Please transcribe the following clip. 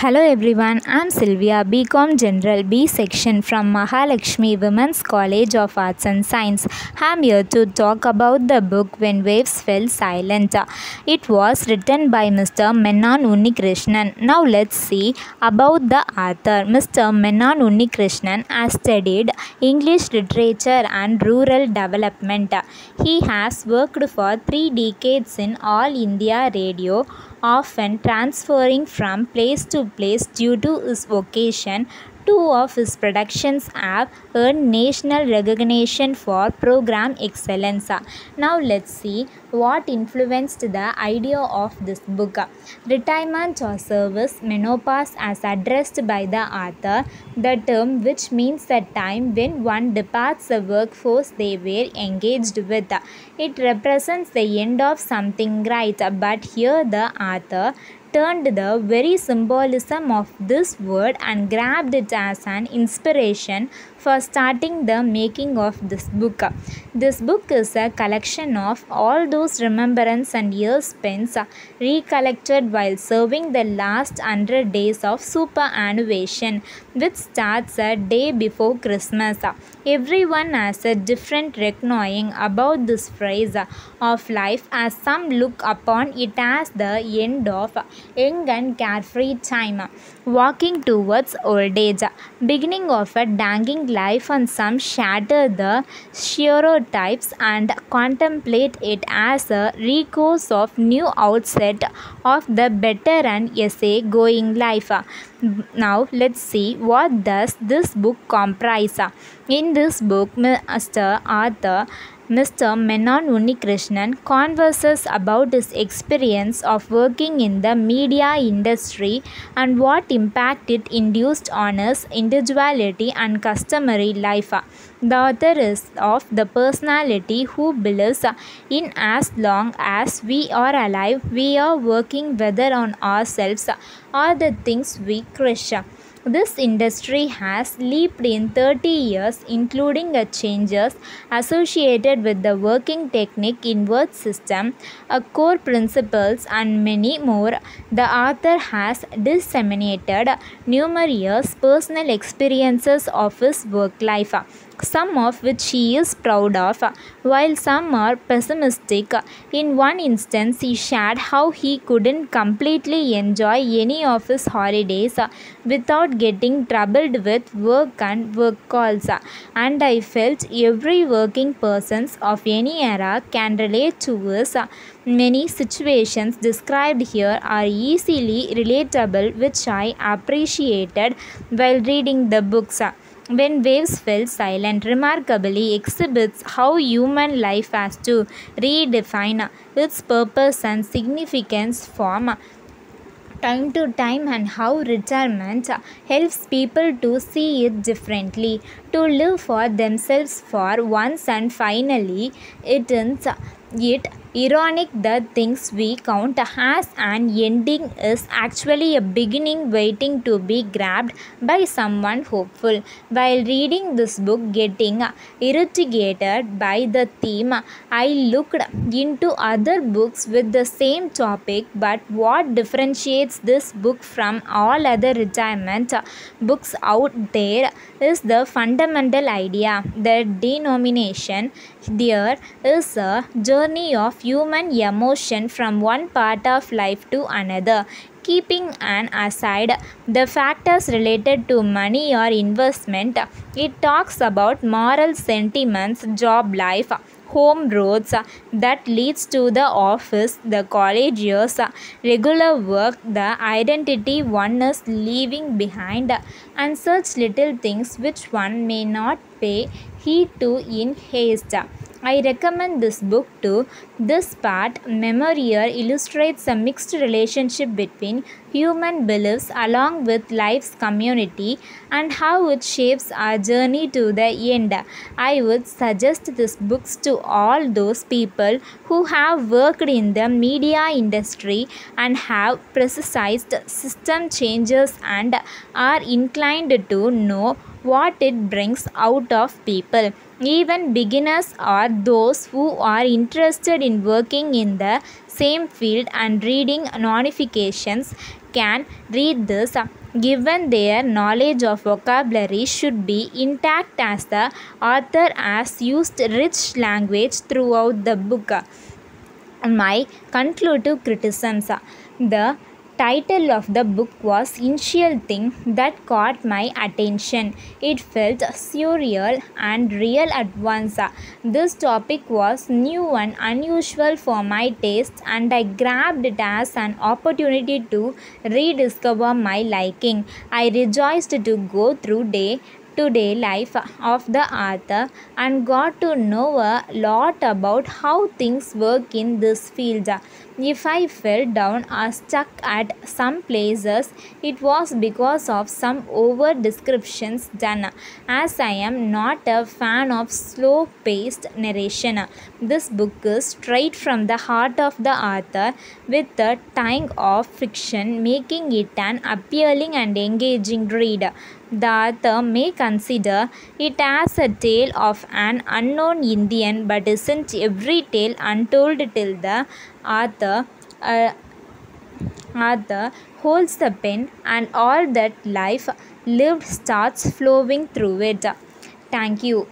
Hello everyone, I'm Silviya, BCom General B section from Mahalakshmi Women's College of Arts and Science. I'm here to talk about the book When Waves Fell Silent. It was written by Mr. Menon Unnikrishnan. Now let's see about the author. Mr. Menon Unnikrishnan has studied English literature and rural development. He has worked for three decades in All India Radio often transferring from place to place due to his vocation. Two of his productions have earned national recognition for program excellence. Now let's see what influenced the idea of this book. Retirement or service menopause as addressed by the author, the term which means the time when one departs the workforce they were engaged with. It represents the end of something right, but here the author turned the very symbolism of this word and grabbed it as an inspiration for starting the making of this book. This book is a collection of all those remembrance and years spent uh, recollected while serving the last hundred days of superannuation, which starts a day before Christmas. Everyone has a different reckoning about this phrase of life as some look upon it as the end of young and carefree time, walking towards old age, beginning of a dangling life, and some shatter the stereotypes and contemplate it as a recourse of new outset of the better and essay going life. Now let's see what does this book comprise. In this book, Mr. Arthur Mr. Menon Unnikrishnan converses about his experience of working in the media industry and what impact it induced on his individuality and customary life. The author is of the personality who believes in as long as we are alive, we are working whether on ourselves or the things we crush. This industry has leaped in 30 years, including changes associated with the working technique in work system, core principles, and many more. The author has disseminated numerous personal experiences of his work life some of which he is proud of, while some are pessimistic. In one instance, he shared how he couldn't completely enjoy any of his holidays without getting troubled with work and work calls. And I felt every working person of any era can relate to his Many situations described here are easily relatable, which I appreciated while reading the books. When Waves Fell Silent remarkably exhibits how human life has to redefine its purpose and significance from time to time and how retirement helps people to see it differently, to live for themselves for once and finally it ends it ironic that things we count as an ending is actually a beginning waiting to be grabbed by someone hopeful. While reading this book, getting irritated by the theme, I looked into other books with the same topic. But what differentiates this book from all other retirement books out there is the fundamental idea that denomination there is a journey of human emotion from one part of life to another keeping an aside the factors related to money or investment. It talks about moral sentiments job life home roads that leads to the office the college years regular work the identity one is leaving behind and such little things which one may not pay heed to in haste I recommend this book to this part. Memorial illustrates a mixed relationship between human beliefs along with life's community and how it shapes our journey to the end. I would suggest this book to all those people who have worked in the media industry and have precised system changes and are inclined to know what it brings out of people. Even beginners or those who are interested in working in the same field and reading notifications can read this. Given their knowledge of vocabulary should be intact as the author has used rich language throughout the book. My conclusive criticisms. The title of the book was initial thing that caught my attention. It felt surreal and real at once. This topic was new and unusual for my taste and i grabbed it as an opportunity to rediscover my liking. I rejoiced to go through day day life of the author and got to know a lot about how things work in this field. If I fell down or stuck at some places, it was because of some over descriptions done, as I am not a fan of slow paced narration. This book is straight from the heart of the author with a tang of fiction, making it an appealing and engaging read. The author may consider it as a tale of an unknown Indian, but isn't every tale untold till the author, uh, author holds the pen and all that life lived starts flowing through it? Thank you.